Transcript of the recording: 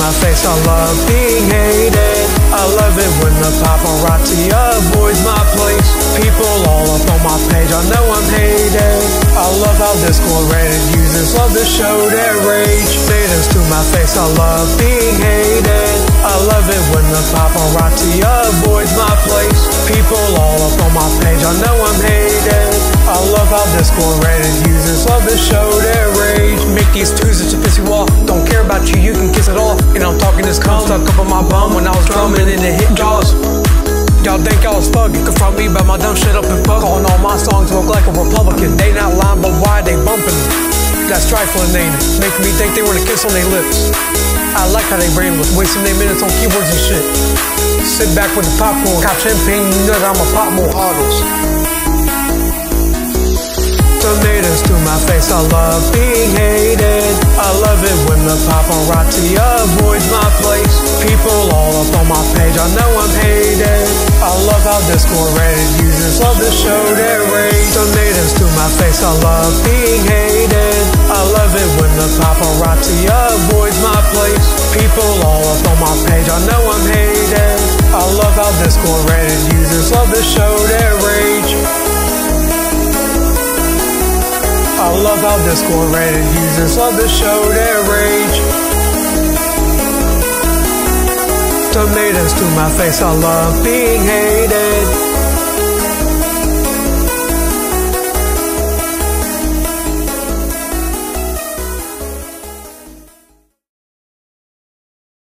my face, I love being hated. I love it when the paparazzi avoids my place. People all up on my page, I know I'm hated. I love how Discord Reddit users love to show their rage. Haters to my face, I love being hated. I love it when the paparazzi avoids my place. People all up on my page, I know I'm hated. I love how Discord Reddit users love to show their Think I was thugging, confront me about my dumb shit up in pub. Calling all my songs look like a Republican. They not lying, but why they bumping? That's trifling, ain't it? Making me think they want a kiss on their lips. I like how they brainless, wasting their minutes on keyboards and shit. Sit back with the popcorn, cop champagne, you know that I'ma pop more bottles. Tomatoes to my face, I love being hated. I love it when the paparazzi avoids my place. People all up on my page, I know I'm hated. Love how Discord Reddit users love to show their rage. Tomatoes to my face, I love being hated. I love it when the paparazzi avoids my place. People all up on my page, I know I'm hated. I love how Discord Reddit users love to show their rage. I love how Discord Reddit users love to show their rage tomatoes to my face. I love being hated.